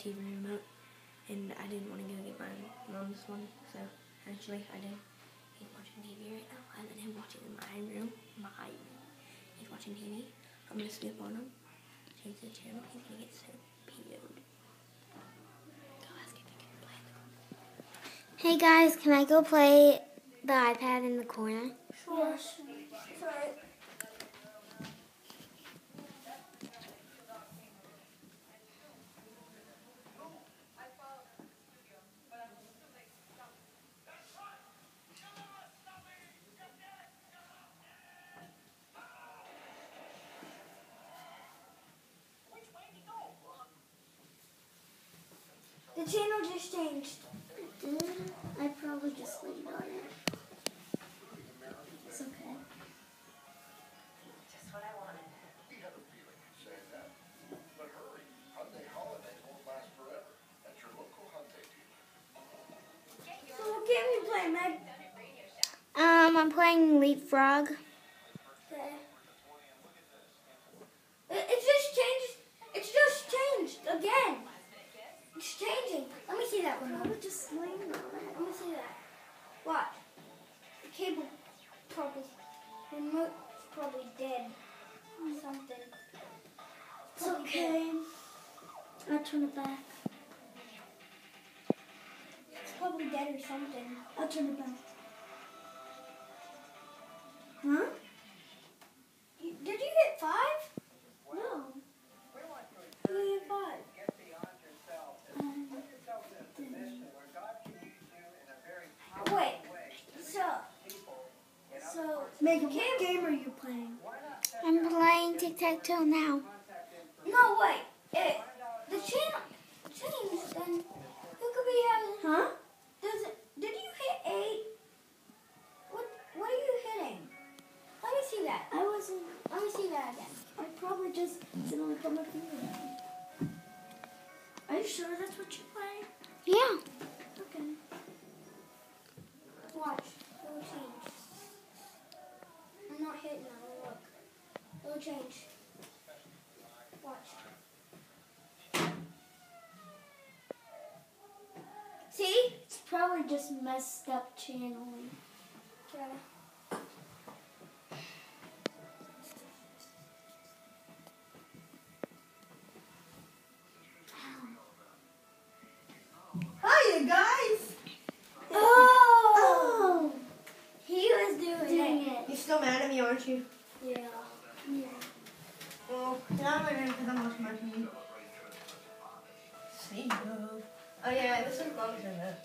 TV remote, and I didn't want to go get my mom's one, so actually I did. He's watching TV right now. I let him watch it in my room. My room. He's watching TV. I'm gonna skip on him. Change the channel. He's gonna get so PO'd. Go ask if he can play in the corner. Hey guys, can I go play the iPad in the corner? Sure. Sorry. The channel just changed. Did I probably just laid on it? It's okay. Just what I wanted. We had a feeling you'd say that. But hurry, Hyundai holidays won't last forever at your local Hyundai dealer. So what game are you playing, Meg? Um, I'm playing Leapfrog. Probably dead. or Something. It's okay. I'll turn it back. It's probably dead or something. I'll turn it back. Megan, what game are you playing? I'm playing Tic Tac Toe now. no wait. It the channel changed. Then who could be having? Huh? Does it? Did you hit eight? What? What are you hitting? Let me see that. I wasn't. Let me see that again. I probably just didn't put my finger down. Are you sure that's what you play? Hitting that. Look. It will change. Watch. See? It's probably just messed up channeling. Okay. Was doing, Doing it. it. You're still mad at me, aren't you? Yeah. Yeah. Well, now I'm because I'm watching my TV. See you. Oh yeah, this is closer.